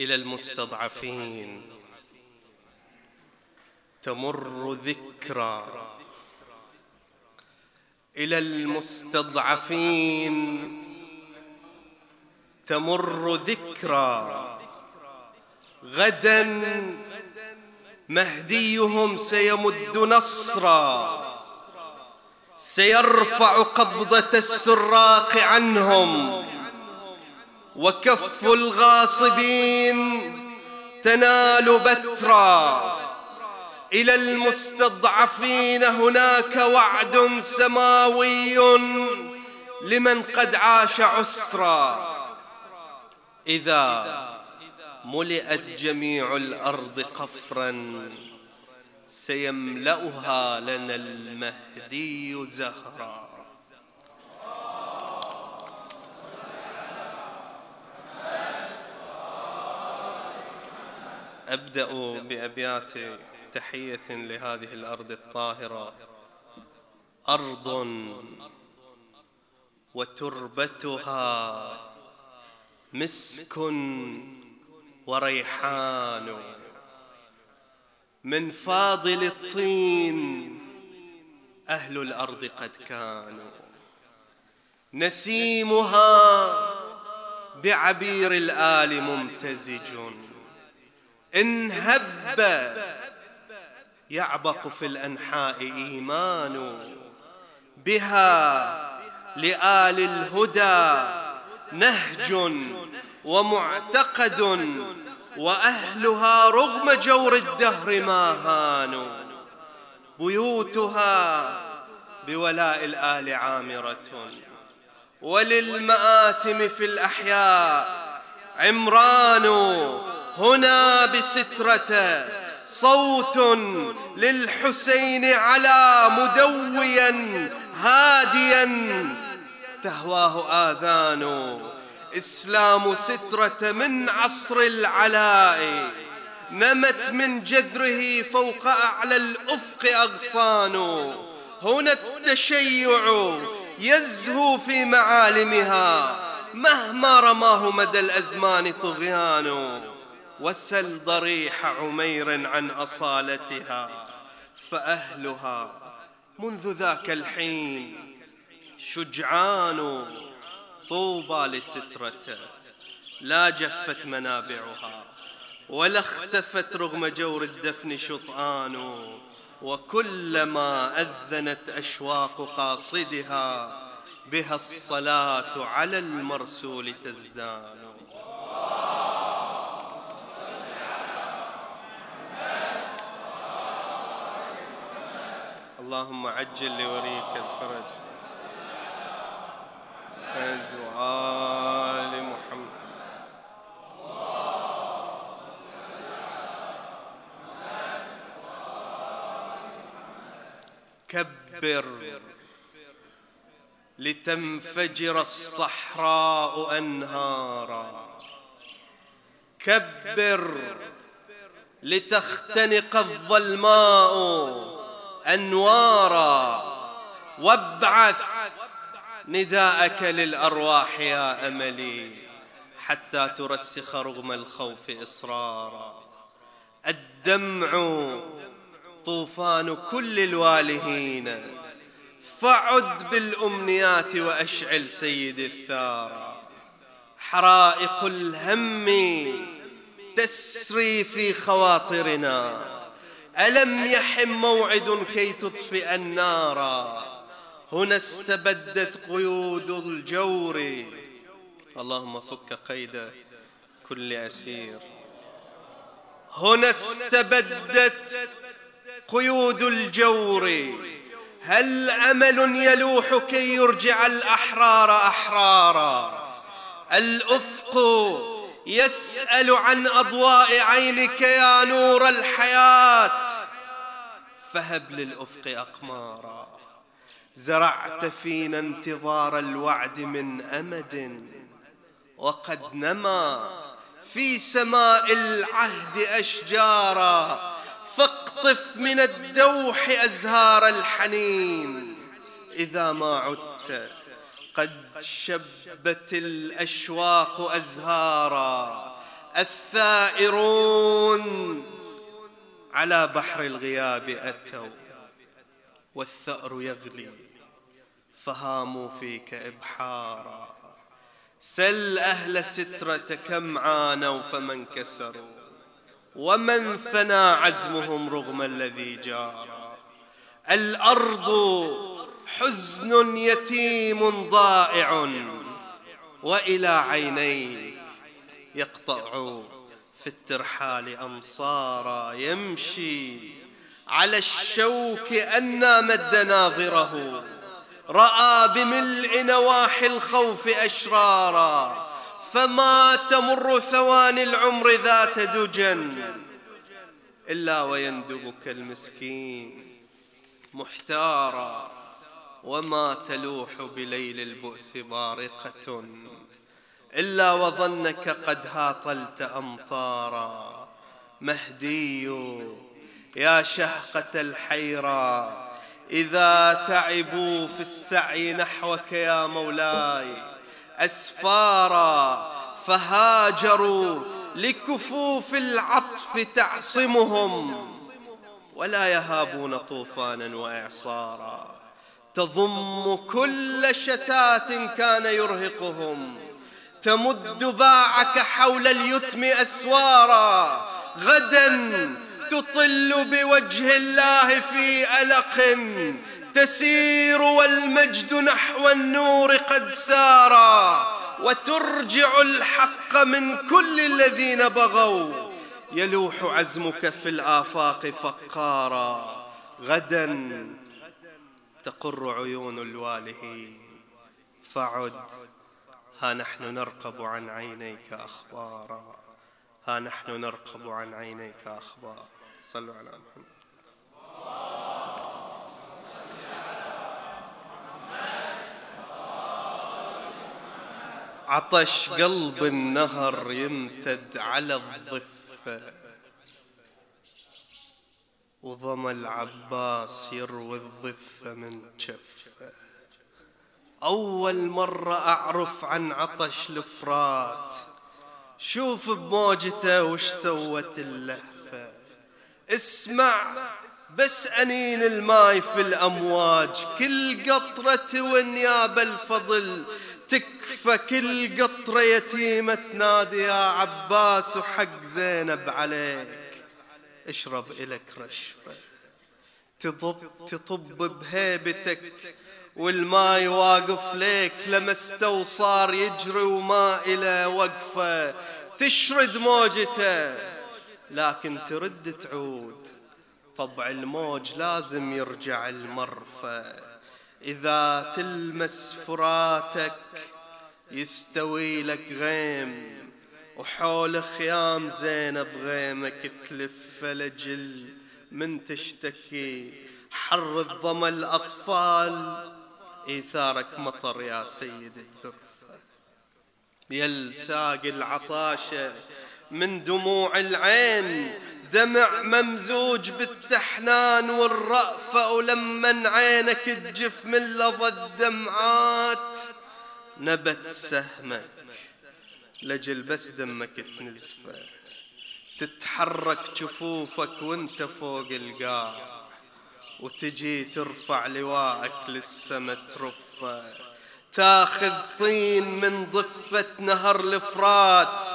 إلى المستضعفين. تمر ذكرى إلى المستضعفين. تمر ذكرى غدا مهديهم سيمد نصرا. سيرفع قبضة السراق عنهم. وكف الغاصبين تنال بترا. إلى المستضعفين هناك وعد سماوي لمن قد عاش عسرا. إذا ملئت جميع الأرض قفرا سيملأها لنا المهدي زهرا. أبدأ بأبيات تحية لهذه الأرض الطاهرة. أرض وتربتها مسك وريحان. من فاضل الطين أهل الأرض قد كانوا. نسيمها بعبير الآل ممتزج. إن هب يعبق في الأنحاء إيمان بها لآل الهدى نهج ومعتقد وأهلها رغم جور الدهر ما هانوا. بيوتها بولاء الآل عامرة. وللمآتم في الأحياء عمران هنا بسترة صوت للحسين على مدويا هاديا تهواه آذان إسلام سترة من عصر العلاء نمت من جذره فوق أعلى الأفق أغصان هنا التشيع يزهو في معالمها مهما رماه مدى الأزمان طغيان وسل ضريح عمير عن أصالتها فأهلها منذ ذاك الحين شجعان طوبى لسترته لا جفت منابعها ولا اختفت رغم جور الدفن شطآن وكلما أذنت أشواق قاصدها بها الصلاة على المرسول تزدان اللهم عجل لوريك الفرج. دعاء محمد. كبر لتنفجر الصحراء أنهارا. كبر لتختنق الظلماء أنوارا وابعث نداءك للأرواح يا أملي حتى ترسخ رغم الخوف إصرارا. الدمع طوفان كل الوالهين فعد بالأمنيات وأشعل سيد الثارى حرائق الهم تسري في خواطرنا. ألم يحم موعد كي تطفئ النار؟ هنا استبدت قيود الجور. اللهم فك قيد كل أسير. هنا استبدت قيود الجور. هل أمل يلوح كي يرجع الأحرار أحرارا؟ الأفق يسأل عن أضواء عينك يا نور الحياة. فهب للأفق أقمارا. زرعت فينا انتظار الوعد من أمد. وقد نما في سماء العهد أشجارا. فاقطف من الدوح أزهار الحنين. إذا ما عدت قد شبت الأشواق أزهارا الثائرون على بحر الغياب أتوا والثأر يغلي فهاموا فيك إبحارا سل أهل سترة كم عانوا فمن كسروا ومن ثنى عزمهم رغم الذي جارا الأرض حزن يتيم ضائع وإلى عينيك يقطع في الترحال أمصارا يمشي على الشوك أن مد ناظره رأى بملء نواحي الخوف أشرارا فما تمر ثواني العمر ذات دجن إلا ويندبك المسكين محتارا. وما تلوح بليل البؤس بارقة. إلا وظنك قد هاطلت أمطارا. مهدي يا شهقة الحيرة إذا تعبوا في السعي نحوك يا مولاي أسفارا. فهاجروا لكفوف العطف تعصمهم. ولا يهابون طوفانا وإعصارا. تضم كل شتات كان يرهقهم. تمد باعك حول اليتم أسوارا. غدا تطل بوجه الله في ألق. تسير والمجد نحو النور قد سارا. وترجع الحق من كل الذين بغوا. يلوح عزمك في الآفاق فقارا. غدا تقر عيون الوالهين. فعد ها نحن نرقب عن عينيك أخبارا. ها نحن نرقب عن عينيك أخبارا. صلوا على محمد. عطش قلب النهر يمتد على الضفة. وضم العباس يروي الضفة من جفة أول مرة أعرف عن عطش الفرات شوف بموجته وش سوت اللهفة. اسمع بس أنين الماي في الأمواج كل قطرة ونياب الفضل. تكفى كل قطرة يتيمة تنادي يا عباس وحق زينب عليك. اشرب إلك رشفة. تطب, تطب بهيبتك والماي واقف ليك لمسته وصار يجري وما إلى وقفة. تشرد موجته لكن ترد تعود. طبع الموج لازم يرجع المرفأ إذا تلمس فراتك يستوي لك غيم. وحول خيام زينب غيمك تلف لجل من تشتكي. حر الظما الأطفال إيثارك مطر يا سيد الذرفة. يل ساق العطاشة من دموع العين دمع ممزوج بالتحنان والرأفة ولمن عينك تجف من لظى الدمعات نبت سهمك لجل بس دمك تنزفه تتحرك چفوفك وانت فوق القاع وتجي ترفع لواءك للسما ترفه تاخذ طين من ضفة نهر الفرات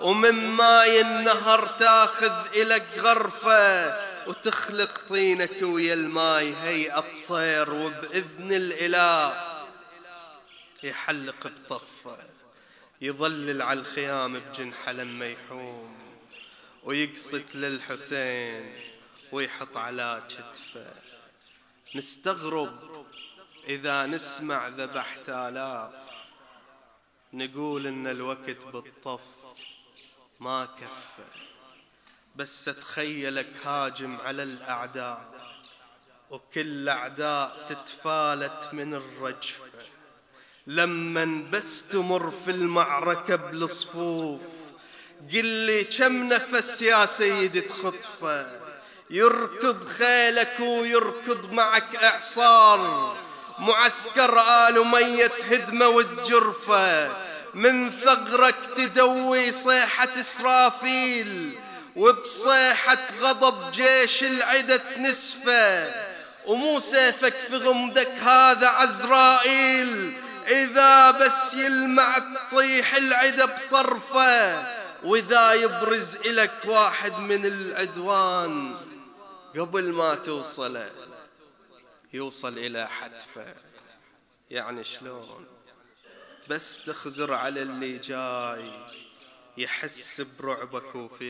ومن ماي النهر تاخذ إلك غرفة وتخلق طينك ويا الماي هيئة الطير وبإذن الإله يحلق بطفة. يظلل على الخيام بجنحه لما يحوم ويقصد للحسين ويحط على كتفه. نستغرب إذا نسمع ذبحت آلاف نقول إن الوقت بالطف ما كفى بس تخيلك هاجم على الأعداء وكل أعداء تتفالت من الرجفة. لمن بس تمر في المعركة بالصفوف قل لي كم نفس يا سيد تخطفه؟ يركض خيلك ويركض معك إعصار معسكر آل ميت هدمة والجرفة من ثغرك تدوي صيحة إسرافيل وبصيحة غضب جيش العدة تنسفه ومو سيفك في غمدك هذا عزرائيل إذا بس يلمع تطيح العدة بطرفه وإذا يبرز إلك واحد من العدوان قبل ما توصله يوصل إلى حتفه. يعني شلون؟ بس تخزر على اللي جاي يحس برعبك وفي